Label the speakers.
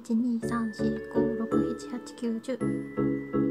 Speaker 1: 12345678910